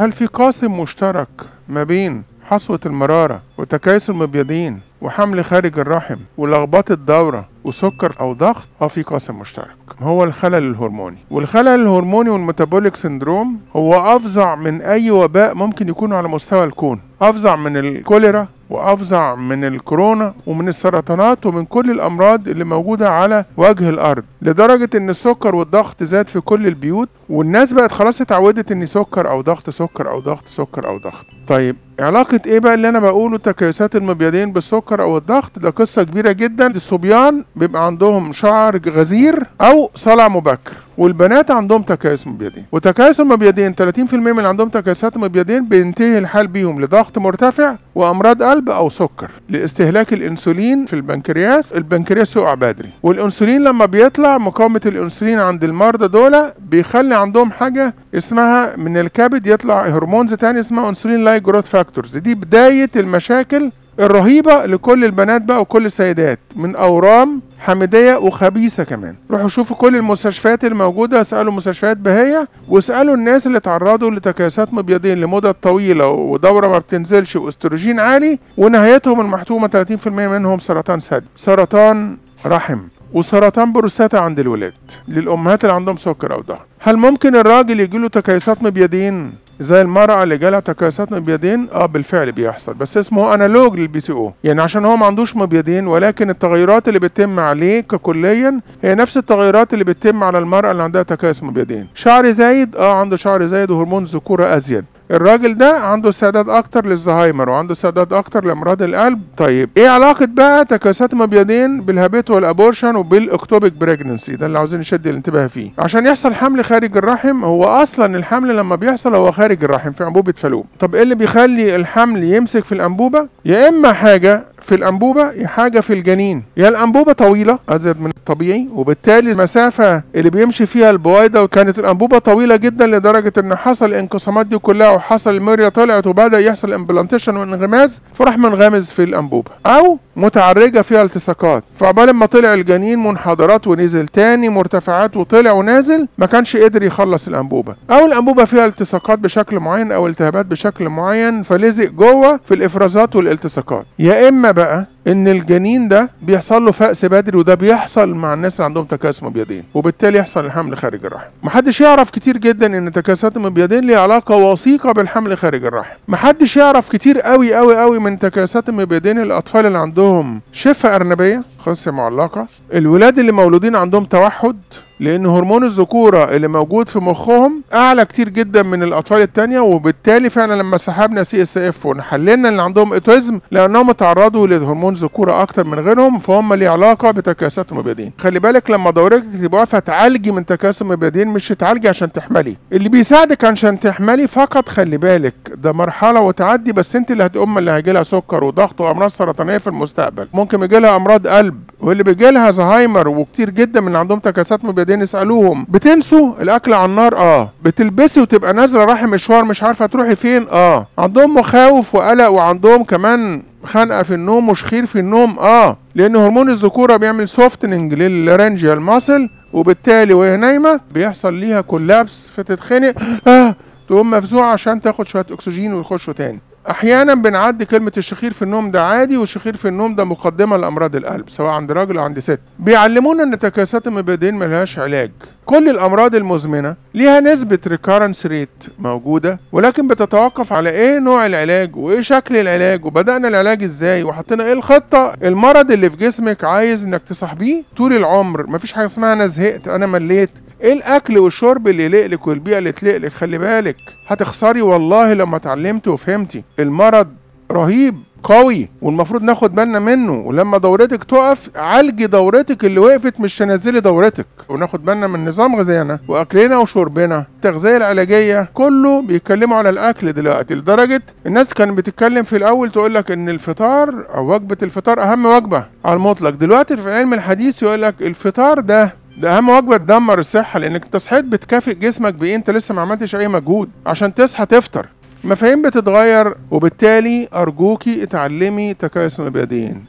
هل في قاسم مشترك ما بين حصوة المرارة وتكيس المبيضين وحمل خارج الرحم ولخبطة دورة وسكر أو ضغط؟ آه في قاسم مشترك. هو الخلل الهرموني؟ والخلل الهرموني والميتابوليك سندروم هو أفظع من أي وباء ممكن يكون على مستوى الكون. أفظع من الكوليرا وأفظع من الكورونا ومن السرطانات ومن كل الأمراض اللي موجودة على وجه الأرض. لدرجة إن السكر والضغط زاد في كل البيوت والناس بقت خلاص اتعودت إن سكر أو ضغط سكر أو ضغط سكر أو ضغط. طيب علاقة إيه بقى اللي أنا بقوله تكيسات المبيضين بالسكر أو الضغط؟ ده قصة كبيرة جدا. الصبيان بيبقى عندهم شعر غزير أو صلع مبكر والبنات عندهم تكيس مبيضين وتكيس المبيضين 30% من اللي عندهم تكيسات مبيضين بينتهي الحال بيهم لضغط مرتفع وأمراض قلب أو سكر لاستهلاك الإنسولين في البنكرياس. البنكرياس يقع بدري والإنسولين لما بيطلع مقاومة الإنسولين عند المرضى دول بيخلي عندهم حاجة اسمها من الكبد يطلع hormones تاني اسمها insulin-like growth factors. دي بداية المشاكل الرهيبة لكل البنات بقى وكل السيدات من أورام حميدة وخبيثة كمان. روحوا شوفوا كل المستشفيات الموجودة اسألوا مستشفيات بهية واسألوا الناس اللي تعرضوا لتكيسات مبيضين لمدة طويلة ودورة ما بتنزلش وأستروجين عالي ونهايتهم المحتومة 30% منهم سرطان ثدي سرطان رحم. وسرطان بروستاتا عند الولاد للأمهات اللي عندهم سكر أو ضغط. هل ممكن الراجل يجيله تكيسات مبيضين زي المرأة اللي جالها تكيسات مبيضين آه بالفعل بيحصل. بس اسمه analogue لل PCO. يعني عشان هو ما عندوش مبيضين ولكن التغيرات اللي بتتم عليه ككليا هي نفس التغيرات اللي بتتم على المرأة اللي عندها تكيس مبيضين شعر زايد؟ آه عنده شعر زايد وهرمون ذكورة أزيد. الراجل ده عنده استعداد أكتر للزهايمر وعنده استعداد أكتر لأمراض القلب. طيب إيه علاقة بقى تكيسات المبيضين بال habitual abortion وبال ectopic pregnancy؟ ده اللي عاوزين نشد الانتباه فيه. عشان يحصل حمل خارج الرحم هو أصلا الحمل لما بيحصل هو خارج الرحم في أنبوبة فالوب طب إيه اللي بيخلي الحمل يمسك في الأنبوبة؟ يا إما حاجة في الأنبوبة يا حاجة في الجنين. يا الأنبوبة طويلة أزيد من الطبيعي وبالتالي المسافة اللي بيمشي فيها البويضة وكانت الأنبوبة طويلة جدا لدرجة إن حصل الانقسامات دي كلها وحصل ال morula طلعت وبدأ يحصل implantation وانغماس فراح منغمس في الأنبوبة. أو متعرجة فيها التصاقات. فعقبال ما طلع الجنين منحدرات ونزل تاني مرتفعات وطلع ونازل ما كانش قدر يخلص الأنبوبة. أو الأنبوبة فيها التصاقات بشكل معين أو التهابات بشكل معين فلزق جوه في الإفرازات والالتصاقات. يا إما بقى إن الجنين ده بيحصل له فأس بدري وده بيحصل مع الناس اللي عندهم تكيس مبيضين وبالتالي يحصل الحمل خارج الرحم. محدش يعرف كتير جدا إن تكيسات المبيضين ليها علاقة وثيقة بالحمل خارج الرحم. محدش يعرف كتير قوي قوي قوي من تكيسات المبيضين الأطفال اللي عندهم شفه أرنبية خصيه معلقة. الولاد اللي مولودين عندهم توحد لأن هرمون الذكورة اللي موجود في مخهم أعلى كتير جدا من الأطفال التانية وبالتالي فعلا لما سحبنا CSF ونحللنا اللي عندهم autism لأنهم اتعرضوا لهرمون ذكورة أكتر من غيرهم فهم ليه علاقة بتكيسات المبيضين خلي بالك لما دورتك تبقى واقفه تعالجي من تكيس المبيضين مش تعالجي عشان تحملي. اللي بيساعدك عشان تحملي فقط خلي بالك ده مرحلة وتعدي بس انت اللي هتقوم اللي هيجي لها سكر وضغط وأمراض سرطانية في المستقبل. ممكن يجي لها أمراض قلب واللي بيجي لها زهايمر وكتير جدا من عندهم تكيسات مبيضين اسالوهم بتنسوا الأكل على النار؟ آه. بتلبسي وتبقى نازلة رايحة مشوار مش عارفة تروحي فين؟ آه. عندهم مخاوف وقلق وعندهم كمان خنقة في النوم وشخير في النوم آه. لأن هرمون الذكورة بيعمل softening لل laryngeal muscle وبالتالي وهي نايمة بيحصل ليها collapse فتتخنق آه. تقوم مفزوعة عشان تاخد شوية أكسجين ويخشوا تاني. أحيانا بنعدي كلمة الشخير في النوم ده عادي والشخير في النوم ده مقدمة لأمراض القلب سواء عند راجل أو عند ست. بيعلمونا إن تكيسات المبيضين ملهاش علاج. كل الأمراض المزمنة ليها نسبة recurrence rate موجودة ولكن بتتوقف على إيه نوع العلاج وإيه شكل العلاج وبدأنا العلاج إزاي وحطينا إيه الخطة. المرض اللي في جسمك عايز إنك تصاحبيه طول العمر مفيش حاجة اسمها أنا زهقت أنا مليت. إيه الأكل والشرب اللي يلقلك والبيئة اللي تلقلك خلي بالك. هتخسري والله لما اتعلمتي وفهمتي. المرض رهيب قوي والمفروض ناخد بالنا منه. ولما دورتك تقف عالجي دورتك اللي وقفت مش تنزلي دورتك. وناخد بالنا من نظام غذائنا وأكلنا وشربنا. التغذيه العلاجية كله بيتكلموا على الأكل دلوقتي لدرجة الناس كانت بتتكلم في الأول تقول لك إن الفطار أو وجبة الفطار أهم وجبة على المطلق. دلوقتي في العلم الحديث يقول لك الفطار ده ده أهم وجبة تدمر الصحة لأنك أنت صحيت بتكافئ جسمك بإيه؟ أنت لسه ما عملتش أي مجهود. عشان تصحى تفطر. المفاهيم بتتغير وبالتالي أرجوكي اتعلمي تكيس المبيضين